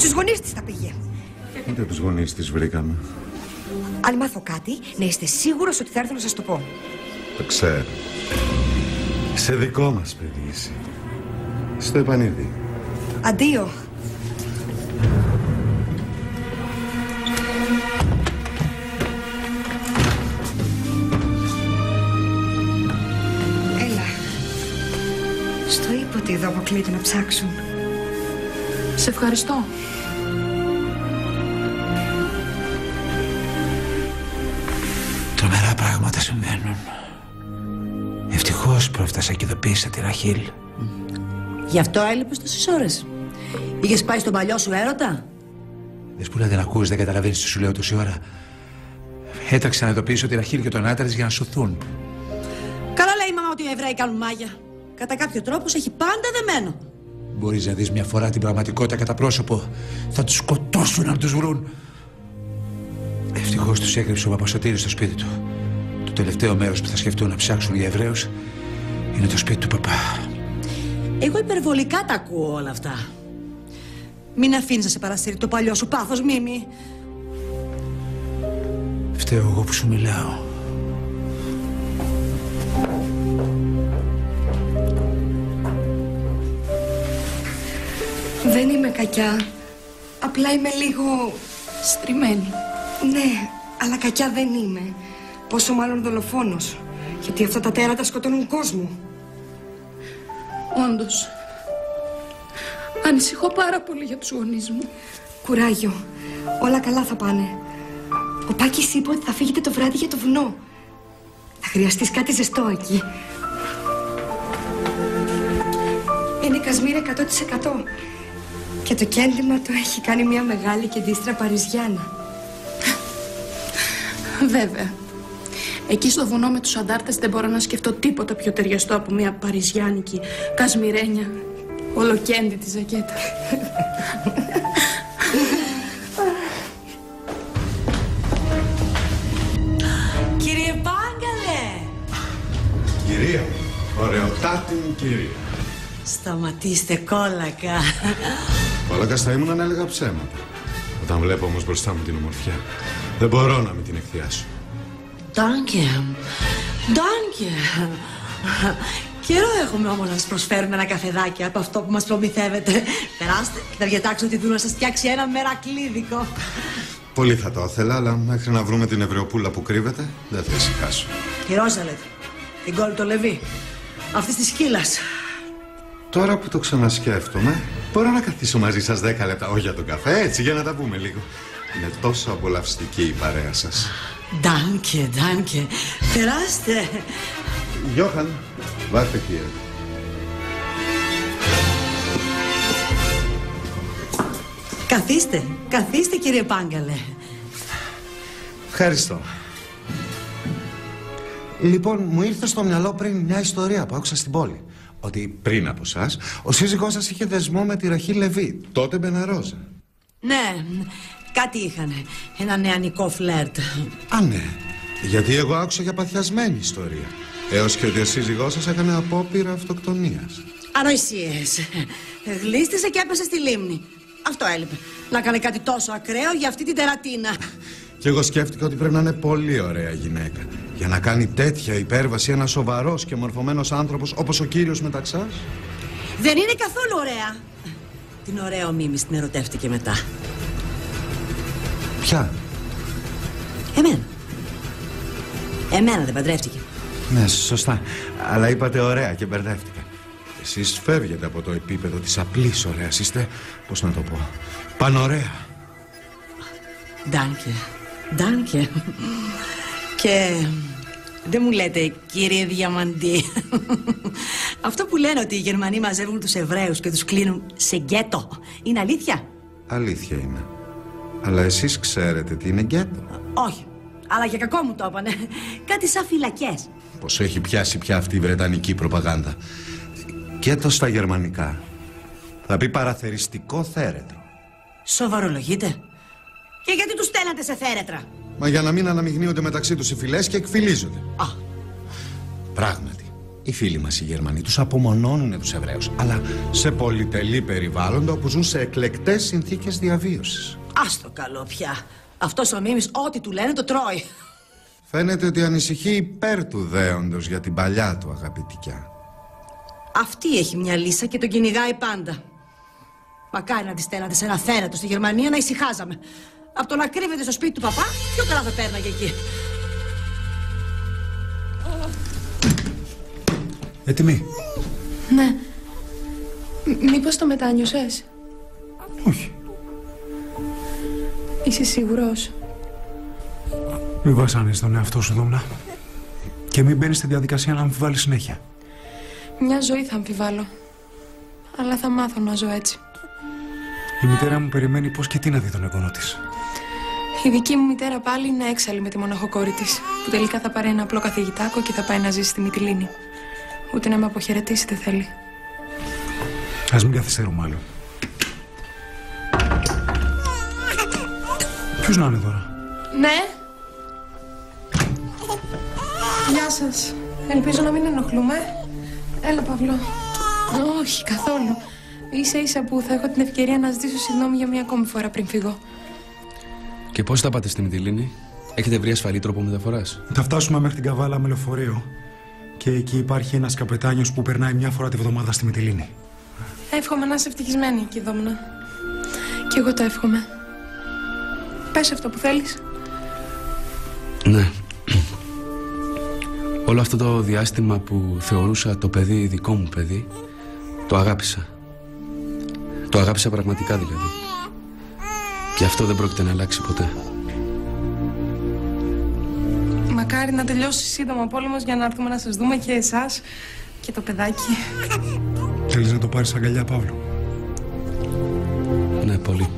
Στους γονείς της τα πήγε. Ούτε τους γονείς της βρήκαμε. Αν μάθω κάτι, να είστε σίγουρος ότι θα έρθω να σας το πω. Το ξέρω. Σε δικό μας παιδί είσαι. Στο επανειδή. Αντίο. Έλα. Στο είπα ότι εδώ αποκλείεται να ψάξουν. Σε ευχαριστώ. Τρομερά πράγματα συμβαίνουν. Ευτυχώς πρόφτασα και ειδοποίησα τη Ραχίλ. Γι' αυτό έλειπες τόσες ώρες. Είχες πάει στον παλιό σου έρωτα; Δες που να δεν ακούς, δεν καταλαβαίνεις τι σου λέω τόση ώρα. Έτρεξα να ειδοποιήσω τη Ραχίλ και τον Άταρης για να σωθούν. Καλά λέει η μαμά ότι οι Εβραίοι κάνουν μάγια. Κατά κάποιο τρόπο σε έχει πάντα δεμένο. Μπορείς να δεις μια φορά την πραγματικότητα κατά πρόσωπο. Θα τους σκοτώσουν αν τους βρουν. Ευτυχώς τους έκρυψε ο Παπασωτήρης στο σπίτι του. Το τελευταίο μέρος που θα σκεφτούν να ψάξουν για Εβραίους είναι το σπίτι του παπά. Εγώ υπερβολικά τα ακούω όλα αυτά. Μην αφήνεις να σε παρασύρει το παλιό σου πάθος, Μίμη. Φταίω εγώ που σου μιλάω. Κακιά. Απλά είμαι λίγο... Στριμμένη. Ναι, αλλά κακιά δεν είμαι. Πόσο μάλλον δολοφόνος. Γιατί αυτά τα τέρατα σκοτώνουν κόσμο. Όντως. Ανησυχώ πάρα πολύ για τους γονείς μου. Κουράγιο. Όλα καλά θα πάνε. Ο Πάκης είπε ότι θα φύγετε το βράδυ για το βουνό. Θα χρειαστείς κάτι ζεστό εκεί. Είναι κασμίρ 100%. Και το κέντημα το έχει κάνει μια μεγάλη κεντίστρα Παριζιάνα. Βέβαια. Εκεί στο βουνό με τους αντάρτες δεν μπορώ να σκεφτώ τίποτα πιο ταιριαστό από μια παριζιάνικη κασμιρένια ολοκέντητη ζακέτα. Κύριε Πάγκαλε! Κυρία, ωραιοτάτη μου κυρία. Σταματήστε κόλακα. Κόλακα θα ήμουν αν έλεγα ψέματα. Όταν βλέπω όμως μπροστά μου την ομορφιά, δεν μπορώ να μην την εκθιάσω. Ντάνκε. Ντάνκε. Καιρό έχουμε όμως να σας προσφέρουμε ένα καφεδάκι από αυτό που μας προμηθεύετε. Περάστε και θα διατάξω τη δούλα να σας φτιάξει ένα μερακλίδικο. Πολύ θα το ήθελα, αλλά μέχρι να βρούμε την Ευρεοπούλα που κρύβεται, δεν θα ησυχάσω. Τη Ρόζαλετ, την κόρη του Λεβί, αυτή της σκύλας. Τώρα που το ξανασκέφτομαι, μπορώ να καθίσω μαζί σας 10 λεπτά. Όχι για τον καφέ, έτσι, για να τα πούμε λίγο. Είναι τόσο απολαυστική η παρέα σας. Ντάνκε, ντάνκε. Περάστε. Γιώχαν, βάρτε κύριε. Καθίστε, καθίστε κύριε Πάγκαλε. Ευχαριστώ. Λοιπόν, μου ήρθε στο μυαλό πριν μια ιστορία που άκουσα στην πόλη. Ότι πριν από εσά, ο σύζυγός σας είχε δεσμό με τη Ραχή Λεβί, τότε Μπεναρόζα. Ναι, κάτι είχανε. Ένα νεανικό φλερτ. Α, ναι. Γιατί εγώ άκουσα για παθιασμένη ιστορία. Έως και ότι ο σύζυγός σας έκανε απόπειρα αυτοκτονίας. Ανοησίες. Γλίστησε και έπεσε στη λίμνη. Αυτό έλειπε. Να κάνει κάτι τόσο ακραίο για αυτή την τερατίνα. Και εγώ σκέφτηκα ότι πρέπει να είναι πολύ ωραία γυναίκα. Για να κάνει τέτοια υπέρβαση ένας σοβαρός και μορφωμένος άνθρωπος όπως ο κύριος μεταξάς; Δεν είναι καθόλου ωραία. Την ωραία ο Μίμης την ερωτεύτηκε μετά. Ποια; Εμένα. Εμένα δεν παντρεύτηκε. Ναι, σωστά. Αλλά είπατε ωραία και μπερδεύτηκα. Εσείς φεύγετε από το επίπεδο της απλής ωραίας. Είστε, πώς να το πω, πανωρέα. Ντάνκε. Ντάνκε. Και δεν μου λέτε κύριε Διαμαντή. Αυτό που λένε ότι οι Γερμανοί μαζεύουν τους Εβραίους και τους κλείνουν σε γκέτο. Είναι αλήθεια; Αλήθεια είναι. Αλλά εσείς ξέρετε τι είναι γκέτο. Όχι. Αλλά για κακό μου το έπανε. Κάτι σαν φυλακές. Πως έχει πιάσει πια αυτή η βρετανική προπαγάνδα. Γκέτο στα γερμανικά. Θα πει παραθεριστικό θέρετρο. Σοβαρολογείτε. Και γιατί τους στέλνατε σε θέρετρα; Μα για να μην αναμειγνύονται μεταξύ τους οι φυλές και εκφυλίζονται. Α. Πράγματι. Οι φίλοι μας οι Γερμανοί τους απομονώνουν τους Εβραίους, αλλά σε πολυτελή περιβάλλοντα όπου ζουν σε εκλεκτές συνθήκες διαβίωσης. Άστο καλό πια. Αυτός ο Μίμης ό,τι του λένε το τρώει. Φαίνεται ότι ανησυχεί υπέρ του δέοντος για την παλιά του αγαπητικιά. Αυτή έχει μια λύσα και τον κυνηγάει πάντα. Μακάρι να τη στέλνατε σε ένα θέρετο στη Γερμανία να ησυχάζαμε. Από το να κρύβεται στο σπίτι του παπά, πιο καλά θα πέρναγε εκεί. Έτοιμη; Ναι. Μ- Μήπως το μετάνιωσες; Όχι. Είσαι σίγουρος; Μην βασάνεις τον εαυτό σου, Δόμνα. Και μην μπαίνεις στη διαδικασία να αμφιβάλλεις συνέχεια. Μια ζωή θα αμφιβάλλω. Αλλά θα μάθω να ζω έτσι. Η μητέρα μου περιμένει πώς και τι να δει τον εγγονό της. Η δική μου μητέρα πάλι είναι έξαλλη με τη μοναχοκόρη της, που τελικά θα πάρει ένα απλό καθηγητάκο και θα πάει να ζήσει στη Μυτιλίνη. Ούτε να με αποχαιρετήσει δεν θέλει. Ας μην καθυστερούμε άλλο. Ποιος να είναι τώρα; Ναι. Γεια σας. Ελπίζω να μην ενοχλούμε. Έλα, Παύλο. Όχι, καθόλου. Ίσα ίσα που θα έχω την ευκαιρία να ζητήσω συγγνώμη για μια ακόμη φορά πριν φύγω. Και πώς θα πάτε στη Μυτιλίνη, Έχετε βρει ασφαλή τρόπο μεταφοράς; Θα φτάσουμε μέχρι την Καβάλα με λεωφορείο. Και εκεί υπάρχει ένας καπετάνιος που περνάει μια φορά τη βδομάδα στη Μυτιλίνη. Εύχομαι να είσαι ευτυχισμένη εκεί, Δόμνα. Κι εγώ το εύχομαι. Πες αυτό που θέλεις. Ναι. Όλο αυτό το διάστημα που θεωρούσα το παιδί δικό μου παιδί, το αγάπησα. Το αγάπησα πραγματικά δηλαδή. Και αυτό δεν πρόκειται να αλλάξει ποτέ. Μακάρι να τελειώσει σύντομα ο πόλεμος για να έρθουμε να σας δούμε και εσάς και το παιδάκι. Θέλεις να το πάρεις αγκαλιά, Παύλο; Ναι, πολύ.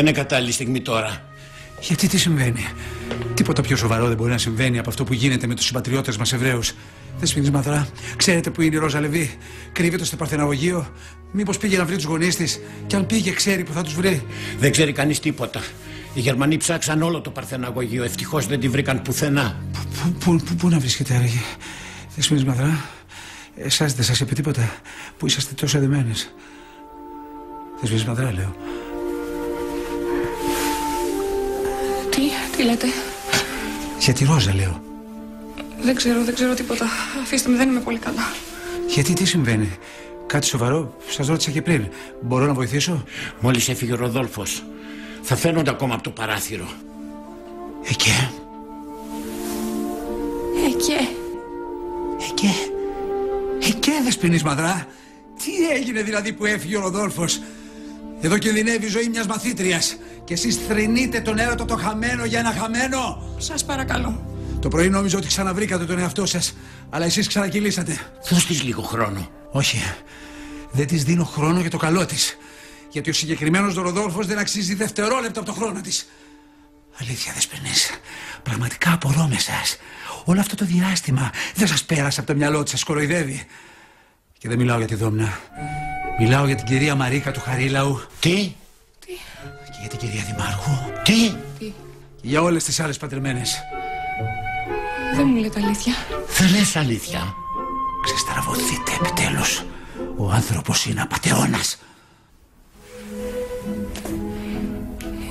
Δεν είναι κατάλληλη στιγμή τώρα. Γιατί τι συμβαίνει; Τίποτα πιο σοβαρό δεν μπορεί να συμβαίνει από αυτό που γίνεται με τους συμπατριώτες μας Εβραίους. Δεσποινής Μαντρά, ξέρετε που είναι η Ρόζα Λεβί; Κρύβεται στο Παρθεναγωγείο. Μήπως πήγε να βρει τους γονείς της; Και αν πήγε, ξέρει που θα τους βρει. Δεν ξέρει κανείς τίποτα. Οι Γερμανοί ψάξαν όλο το Παρθεναγωγείο. Ευτυχώς δεν τη βρήκαν πουθενά. Πού, πού, πού, πού να βρίσκεται άραγε. Δεσποινής Μαντρά, εσάς δεν σας είπε τίποτα. Που είσαστε τόσο αδεμένες. Δεσποινής Μαντρά, λέω. Τι, τι λέτε; Για τη Ρόζα, λέω. Δεν ξέρω, δεν ξέρω τίποτα. Αφήστε με, δεν είμαι πολύ καλά. Γιατί τι συμβαίνει; Κάτι σοβαρό, σας ρώτησα και πριν. Μπορώ να βοηθήσω; Μόλις έφυγε ο Ροδόλφος. Θα φαίνονται ακόμα από το παράθυρο. Εκεί. Εκέ. Εκεί. Εκεί δεσποινής μαδρά. Τι έγινε δηλαδή που έφυγε ο Ροδόλφος; Εδώ κινδυνεύει η ζωή μιας μαθήτριας. Και εσείς θρυνείτε τον έρωτο το χαμένο για ένα χαμένο. Σας παρακαλώ. Το πρωί νόμιζα ότι ξαναβρήκατε τον εαυτό σας. Αλλά εσείς ξανακυλήσατε. Δώσ' της λίγο χρόνο. Όχι. Δεν της δίνω χρόνο για το καλό της. Γιατί ο συγκεκριμένος Ροδόλφος δεν αξίζει δευτερόλεπτα από το χρόνο της. Αλήθεια, δεσποινής. Πραγματικά απορώ με εσάς. Όλο αυτό το διάστημα δεν σας πέρασε από το μυαλό της, σας κοροϊδεύει. Και δεν μιλάω για τη Δόμνα. Μιλάω για την κυρία Μαρίκα του Χαρίλαου Τι, και για την κυρία Δημάρχου. τι; Και για όλες τις άλλες πατρεμένες. Δεν μου λέτε αλήθεια. Δεν λες αλήθεια. Ξεστραβωθείτε επιτέλους. Ο άνθρωπος είναι απατεώνας.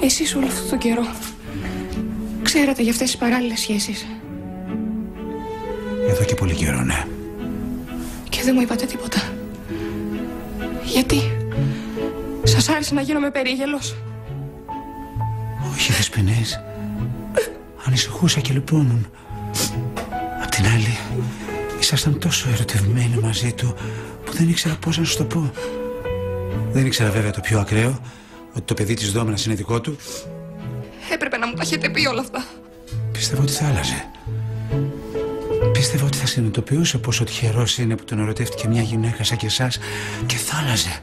Εσείς όλο αυτό το καιρό ξέρατε για αυτές τις παράλληλες σχέσεις. Εδώ και πολύ καιρό, ναι. Και δεν μου είπατε τίποτα. Γιατί; Σας άρεσε να γίνομαι περίγελος; Όχι, Δεσποινές. Ανησυχούσα και λυπούμουν. Απ' την άλλη, ήσασταν τόσο ερωτευμένοι μαζί του που δεν ήξερα πώς να σου το πω. Δεν ήξερα βέβαια το πιο ακραίο, ότι το παιδί της Δόμηνας είναι δικό του. Έπρεπε να μου τα έχετε πει όλα αυτά. Πίστευα ότι θα άλλαζε. Πίστευα ότι θα συνειδητοποιούσε πόσο τυχερός είναι που τον ερωτεύτηκε μια γυναίκα σαν και εσάς και θα άλλαζε.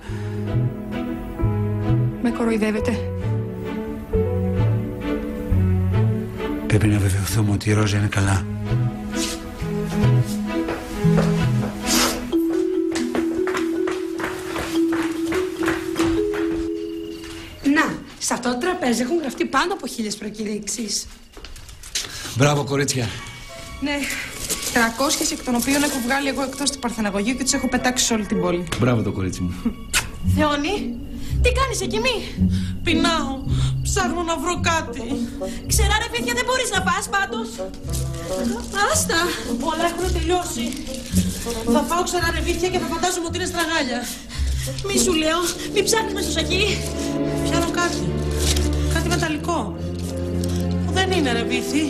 Με κοροϊδεύετε. Πρέπει να βεβαιωθούμε ότι η Ρόζα είναι καλά. Να, σε αυτό το τραπέζι έχουν γραφτεί πάνω από χίλιες προκηρύξεις. Μπράβο, κορίτσια. Ναι, 300 εκ των οποίων έχω βγάλει εγώ εκτός του Παρθεναγωγείου και τις έχω πετάξει σε όλη την πόλη. Μπράβο το κορίτσι μου. Θεώνη, τι κάνεις εκεί μη; Πεινάω. Ψάχνω να βρω κάτι. Ξερά ρε παιδιά δεν μπορείς να πας πάντως. Άστα. Όλα έχουν τελειώσει. Θα φάω ξανά ρεβίθια και θα φαντάζομαι ότι είναι στραγάλια. Μη σου λέω, μη ψάχνεις με στο σακί. Πιάνω κάτι. Κάτι μεταλλικό. Που δεν είναι ρεβίθι.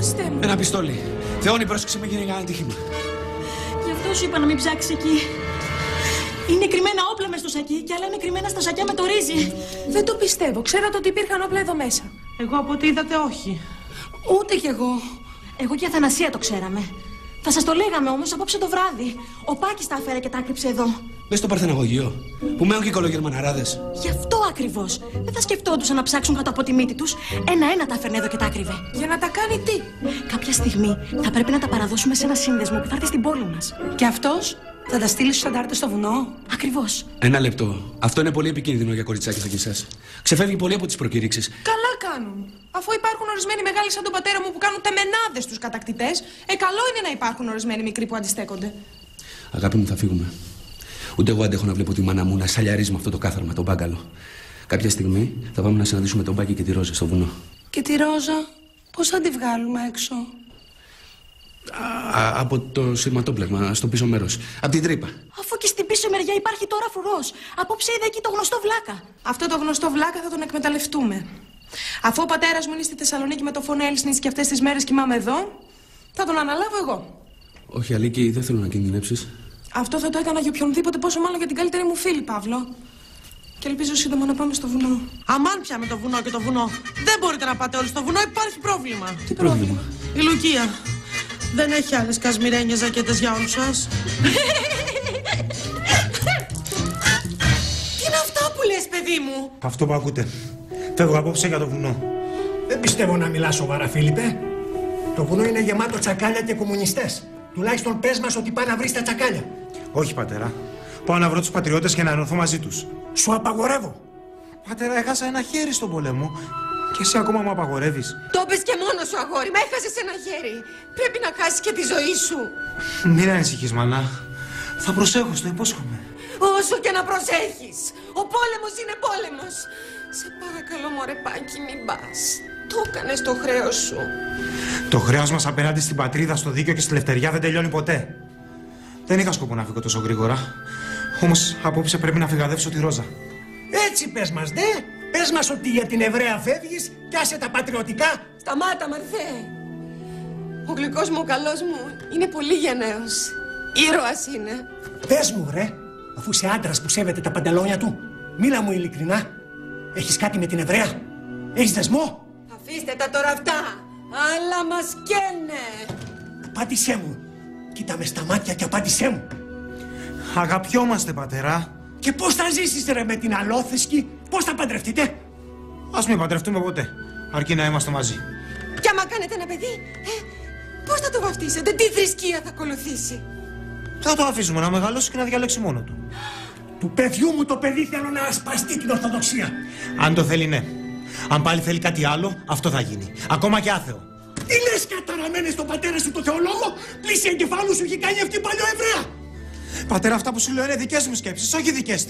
Αχ, ω Χριστέ μου. Ένα πιστόλι. Θεόνι, πρόσεξε με γίνει ένα τύχημα. Γι' αυτό σου είπα να μην ψάξεις εκεί. Είναι κρυμμένα όπλα μες στο σακί και άλλα είναι κρυμμένα στα σακιά με το ρύζι. Δεν το πιστεύω. Ξέρατε ότι υπήρχαν όπλα εδώ μέσα. Εγώ από ό,τι είδατε όχι. Ούτε κι εγώ. Εγώ και η Αθανασία το ξέραμε. Θα σας το λέγαμε όμως απόψε το βράδυ. Ο Πάκης τα έφερε και τα άκρυψε εδώ. Μες στο Παρθεναγωγείο. Που μένουν και οι κολογερμαναράδες. Γι' αυτό ακριβώς. Δεν θα σκεφτόντουσαν να ψάξουν κάτω από τη μύτη τους. Ένα-ένα τα έφερνε εδώ και τα άκρυβε. Για να τα κάνει τι; Κάποια στιγμή θα πρέπει να τα παραδώσουμε σε ένα σύνδεσμο που θα έρθει στην πόλη μας. Και αυτός θα τα στείλει στους αντάρτες στο βουνό; Ακριβώς. Ένα λεπτό. Αυτό είναι πολύ επικίνδυνο για κοριτσάκι σαν και εσάς. Ξεφεύγει πολύ από τις προκηρύξεις. Καλά κάνουν. Αφού υπάρχουν ορισμένοι μεγάλοι σαν τον πατέρα μου που κάνουν τεμενάδες στου κατακτητές, ε, καλό είναι να υπάρχουν ορισμένοι μικροί που αντιστέκονται. Αγάπη μου, θα φύγουμε. Ούτε εγώ αντέχω να βλέπω τη μάνα μου να σαλιαρίζει με αυτό το κάθαρμα, τον μπάγκαλο. Κάποια στιγμή θα πάμε να συναντήσουμε τον Μπάκη και τη Ρόζα στο βουνό. Και τη Ρόζα, πώς θα τη βγάλουμε έξω; Α, από το σειρματόπλεγμα, στο πίσω μέρος. Από την τρύπα. Αφού και στην πίσω μεριά υπάρχει τώρα φρουρό. Απόψε είδα εκεί το γνωστό βλάκα. Αυτό το γνωστό βλάκα θα τον εκμεταλλευτούμε. Αφού ο πατέρας μου είναι στη Θεσσαλονίκη με το φόνο Έλσνης και αυτές τις μέρες κοιμάμαι εδώ, θα τον αναλάβω εγώ. Όχι, Αλίκη, δεν θέλω να κινδυνεύσει. Αυτό θα το έκανα για οποιονδήποτε, πόσο μάλλον για την καλύτερη μου φίλη, Παύλο. Και ελπίζω σύντομα να πάμε στο βουνό. Αμάν πια με το βουνό και το βουνό. Δεν μπορείτε να πάτε όλοι στο βουνό, υπάρχει πρόβλημα. Τι πρόβλημα; Η Λουκία. Δεν έχει άλλες κασμιρένιες ζακέτες για όλους σας. Τι είναι αυτά που λες, παιδί μου; Αυτό που ακούτε. Φεύγω απόψε για το βουνό. Δεν πιστεύω να μιλάς σοβαρά, Φίλιππε. Το βουνό είναι γεμάτο τσακάλια και κομμουνιστές. Τουλάχιστον πες μας ότι πάει να βρεις τα τσακάλια. Όχι, πατέρα. Πάω να βρω τους πατριώτες και να ενωθώ μαζί τους. Σου απαγορεύω. Πατέρα, έχασα ένα χέρι στον πόλεμο. Και εσύ ακόμα μου απαγορεύεις. Το πες και μόνος σου, αγόρι. Με έχασες ένα χέρι. Πρέπει να χάσεις και τη ζωή σου. Μην ανησυχείς, μανά. Θα προσέχω, στο υπόσχομαι. Όσο και να προσέχεις. Ο πόλεμος είναι πόλεμος. Σε παρακαλώ, μωρέ Πάκη, μην πας. Το έκανες το χρέος σου. Το χρέος μας απέναντι στην πατρίδα, στο δίκαιο και στη λευτεριά δεν τελειώνει ποτέ. Δεν είχα σκοπό να φύγω τόσο γρήγορα. Όμως απόψε πρέπει να φυγαδεύσω τη Ρόζα. Έτσι πες μας, δε. Πες μας ότι για την Εβραία φεύγεις και άσε τα πατριωτικά. Σταμάτα, Μαρθέ. Ο γλυκός μου, ο καλός μου, είναι πολύ γενναίος. Ήρωας είναι. Πες μου, ρε, αφού είσαι άντρας που σέβεται τα παντελόνια του. Μίλα μου ειλικρινά. Έχεις κάτι με την Εβραία; Έχεις δεσμό; Αφήστε τα τώρα αυτά. Αλλά μας καίνε. Απάντησέ μου. Κοίτα με στα μάτια και απάντησέ μου. Αγαπιόμαστε, πατέρα. Και πώς θα ζήσει, ρε, με την αλόθεσκη, πώς θα παντρευτείτε; Α μην παντρευτούμε ποτέ. Αρκεί να είμαστε μαζί. Κι άμα κάνετε ένα παιδί, ε, πώς θα το βαφτίσετε, τι θρησκεία θα ακολουθήσει; Θα το αφήσουμε να μεγαλώσει και να διαλέξει μόνο του. Του παιδιού μου το παιδί θέλω να ασπαστεί την Ορθοδοξία. Αν το θέλει, ναι. Αν πάλι θέλει κάτι άλλο, αυτό θα γίνει. Ακόμα και άθεο. Τι λες καταραμένες στον πατέρα σου το θεολόγο, πλήση εγκεφάλου σου έχει κάνει αυτή η παλιοεβραία. Πατέρα, αυτά που σου λέω είναι δικές μου σκέψεις, όχι δικές της.